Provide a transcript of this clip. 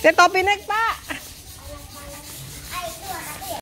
Saya topi nek, Pak.